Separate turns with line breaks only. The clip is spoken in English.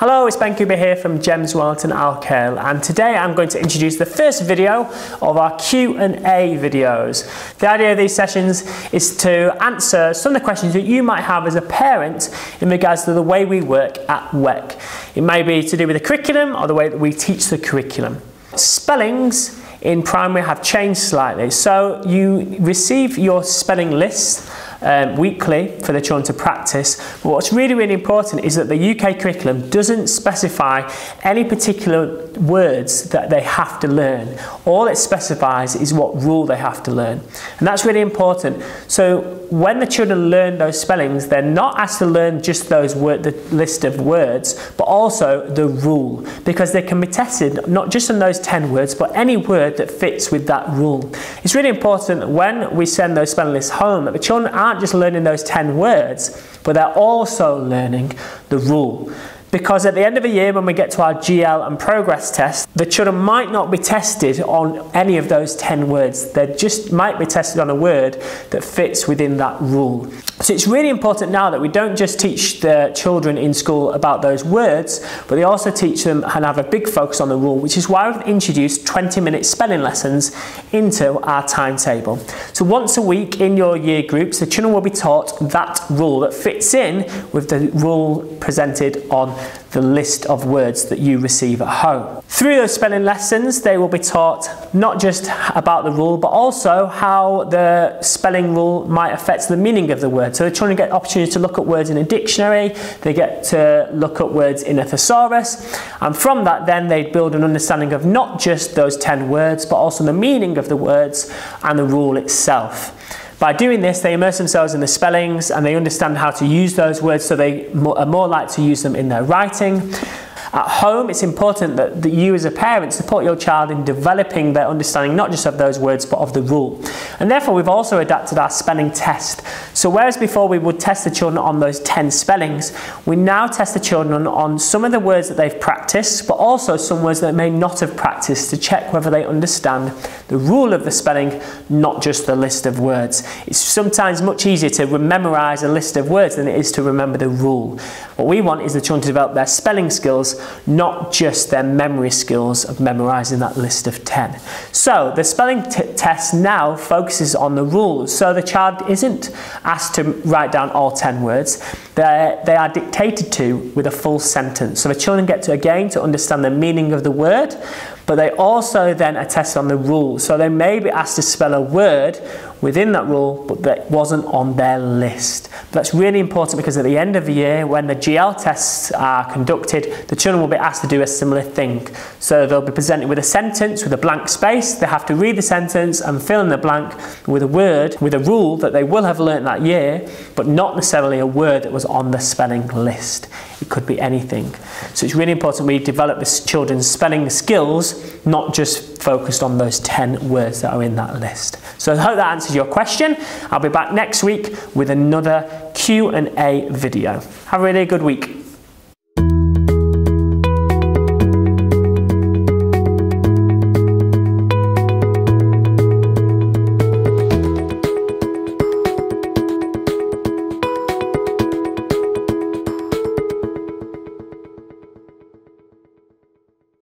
Hello, it's Ben Cooper here from GEMS Wellington Al Khail and today I'm going to introduce the first video of our Q&A videos. The idea of these sessions is to answer some of the questions that you might have as a parent in regards to the way we work at WEC. It may be to do with the curriculum or the way that we teach the curriculum. Spellings in primary have changed slightly. So you receive your spelling list um, weekly for the children to practice. But what's really, really important is that the UK curriculum doesn't specify any particular words that they have to learn. All it specifies is what rule they have to learn. And that's really important. So when the children learn those spellings, they're not asked to learn just those word, the list of words, but also the rule, because they can be tested not just on those 10 words, but any word that fits with that rule. It's really important when we send those spelling lists home that the children are aren't just learning those 10 words, but they're also learning the rule. Because at the end of the year, when we get to our GL and progress test, the children might not be tested on any of those 10 words. They just might be tested on a word that fits within that rule. So it's really important now that we don't just teach the children in school about those words, but they also teach them and have a big focus on the rule, which is why we've introduced 20 minute spelling lessons into our timetable. So once a week in your year groups, the children will be taught that rule that fits in with the rule presented on the list of words that you receive at home. Through those spelling lessons, they will be taught not just about the rule, but also how the spelling rule might affect the meaning of the word. Uh, so the children get opportunity to look at words in a dictionary, they get to look at words in a thesaurus, and from that then they build an understanding of not just those 10 words, but also the meaning of the words and the rule itself. By doing this, they immerse themselves in the spellings and they understand how to use those words so they are more likely to use them in their writing. At home, it's important that, that you as a parent support your child in developing their understanding not just of those words but of the rule. And therefore, we've also adapted our spelling test. So whereas before we would test the children on those 10 spellings, we now test the children on some of the words that they've practiced, but also some words that may not have practiced to check whether they understand the rule of the spelling, not just the list of words. It's sometimes much easier to memorize a list of words than it is to remember the rule. What we want is the children to develop their spelling skills not just their memory skills of memorizing that list of 10. So the spelling test now focuses on the rules. So the child isn't asked to write down all 10 words. They're, they are dictated to with a full sentence. So the children get to, again, to understand the meaning of the word, but they also then are tested on the rules. So they may be asked to spell a word within that rule, but that wasn't on their list. But that's really important because at the end of the year, when the GL tests are conducted, the children will be asked to do a similar thing. So they'll be presented with a sentence with a blank space. They have to read the sentence and fill in the blank with a word, with a rule that they will have learnt that year, but not necessarily a word that was on the spelling list. It could be anything. So it's really important we develop the children's spelling skills, not just focused on those 10 words that are in that list. So I hope that answers your question. I'll be back next week with another Q&A video. Have a really good week.